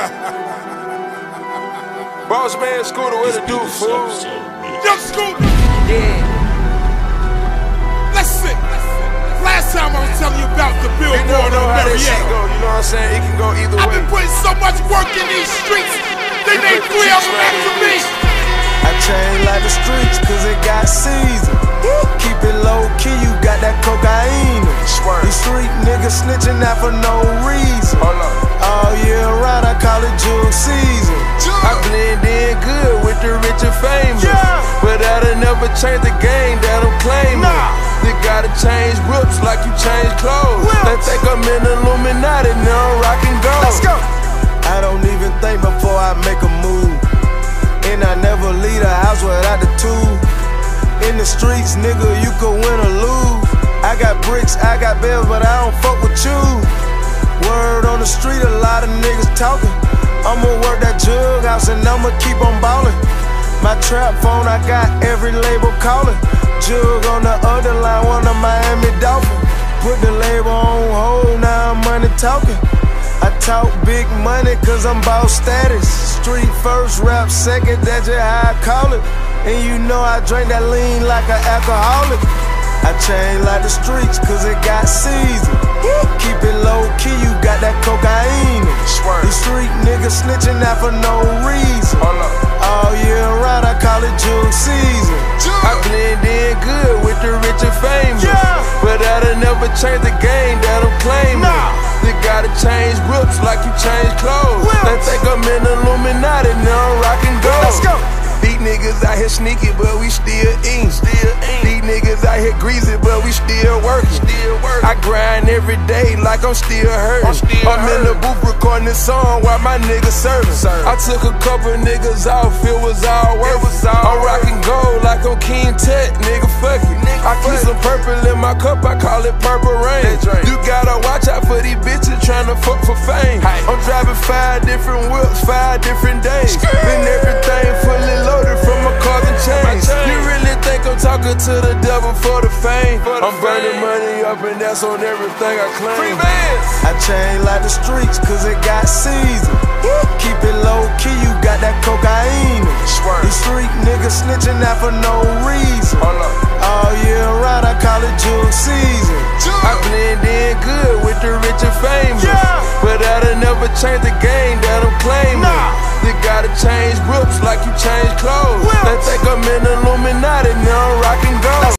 Boss man, Scooter, what to do, fool? Young Scooter, Yeah. let's see. Last time I was telling you about the billboard on how that shit Marietta. go, you know what I'm saying? It can go either way. I've been putting so much work in these streets. They made put three of them after me. I chain like the streets cause it got season. Keep it low key, you got that cocaine. Swerve. These street niggas snitching out for no reason. All year round, call it jugg season. I blend in good with the rich and famous. Yeah. But that'll never change the game that I'm claiming. Nah. You gotta change whips like you change clothes. Whips. They think I'm in Illuminati, now I'm rockin' gold. Let's go. I don't even think before I make a move. And I never leave the house without the tool. In the streets, nigga, you could win or lose. I got bricks, I got bells, but I don't fuck with you. Word on the street, a lot of niggas talking. I'ma work that jug house and I'ma keep on ballin'. My trap phone, I got every label calling. Jug on the other line, one of Miami Dolphins. Put the label on hold, now I'm money talking. I talk big money cause I'm boss status. Street first, rap second, that's just how I call it. And you know I drink that lean like an alcoholic. I change like the streets cause it got season. Snitching out for no reason. All year round, I call it jugg season. I blend in good with the rich and famous. Yeah. But that'll never change the game that I'm claiming. Nah. You gotta change whips like you change clothes. Whips. They think I'm in Illuminati, now I'm rockin' gold. Let's go. These niggas out here sneaky, but we still eatin'. Still eatin'. These niggas out here greasy, but we still working. Still working. I grind every day like I'm still hurting. I'm still I'm in the booth recording this song while my niggas serving. I took a couple niggas off, it was all worth it. I'm rocking gold like I'm King Tut, nigga, fuck it. I keep some purple in my cup, I call it purple rain. You gotta watch out for these bitches trying to fuck for fame. I'm driving five different whips, five different days. Been everything fully loaded from my cars and chains. Talking to the devil for the fame? I'm burning money up and that's on everything I claim. Free bands! I chain like the streets cause it got season. Keep it low key, you got that cocaine. These street niggas snitching out for no reason.